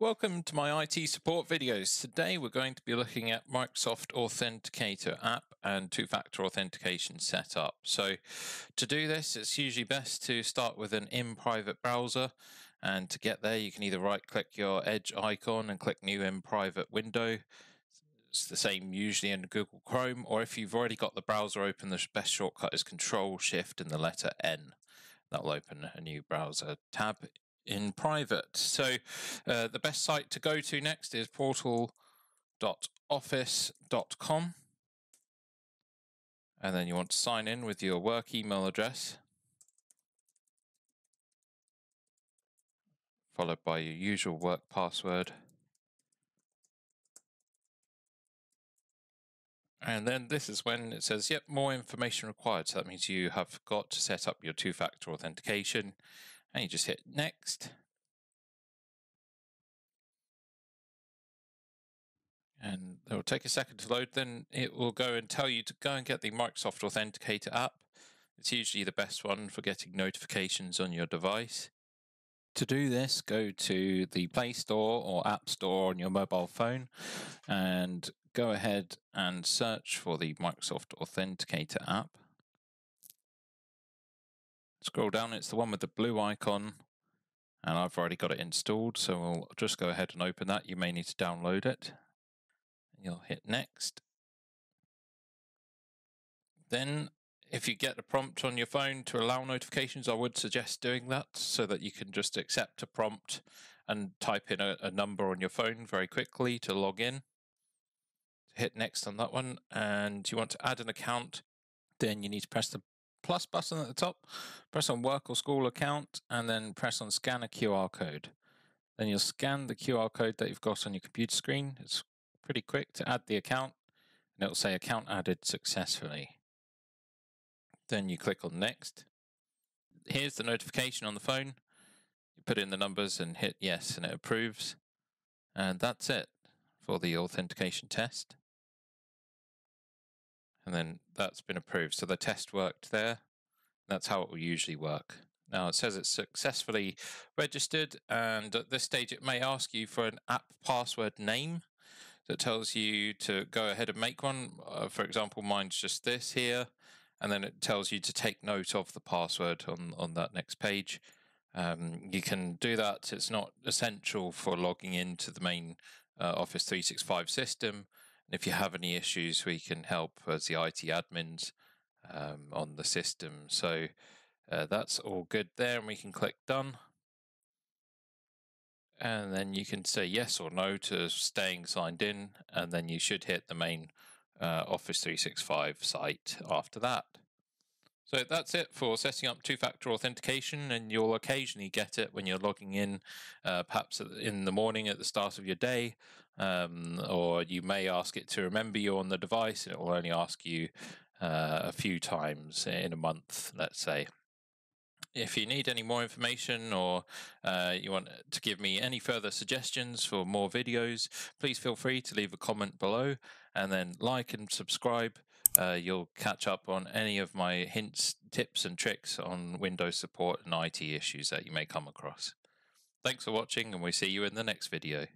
Welcome to my IT support videos. Today we're going to be looking at Microsoft Authenticator app and two-factor authentication setup. So to do this, it's usually best to start with an in-private browser. And to get there, you can either right-click your Edge icon and click New in Private Window. It's the same usually in Google Chrome, or if you've already got the browser open, the best shortcut is Control Shift and the letter N. That'll open a new browser tab in private. So uh, the best site to go to next is portal.office.com. And then you want to sign in with your work email address. Followed by your usual work password. And then this is when it says, yep, more information required. So that means you have got to set up your two-factor authentication and you just hit next. And it will take a second to load, then it will go and tell you to go and get the Microsoft Authenticator app. It's usually the best one for getting notifications on your device. To do this, go to the Play Store or App Store on your mobile phone and go ahead and search for the Microsoft Authenticator app. Scroll down, it's the one with the blue icon, and I've already got it installed, so we'll just go ahead and open that. You may need to download it. And you'll hit next. Then, if you get a prompt on your phone to allow notifications, I would suggest doing that so that you can just accept a prompt and type in a, a number on your phone very quickly to log in. Hit next on that one, and you want to add an account, then you need to press the plus button at the top, press on work or school account, and then press on scan a QR code. Then you'll scan the QR code that you've got on your computer screen. It's pretty quick to add the account, and it'll say account added successfully. Then you click on next. Here's the notification on the phone. You put in the numbers and hit yes, and it approves. And that's it for the authentication test and then that's been approved. So the test worked there. That's how it will usually work. Now it says it's successfully registered, and at this stage it may ask you for an app password name that tells you to go ahead and make one. Uh, for example, mine's just this here, and then it tells you to take note of the password on, on that next page. Um, you can do that. It's not essential for logging into the main uh, Office 365 system, and if you have any issues, we can help as the IT admins um, on the system. So uh, that's all good there, and we can click done. And then you can say yes or no to staying signed in, and then you should hit the main uh, Office 365 site after that. So that's it for setting up two-factor authentication, and you'll occasionally get it when you're logging in, uh, perhaps in the morning at the start of your day, um, or you may ask it to remember you on the device, and it will only ask you uh, a few times in a month, let's say. If you need any more information or uh, you want to give me any further suggestions for more videos, please feel free to leave a comment below and then like and subscribe. Uh, you'll catch up on any of my hints, tips, and tricks on Windows support and IT issues that you may come across. Thanks for watching, and we'll see you in the next video.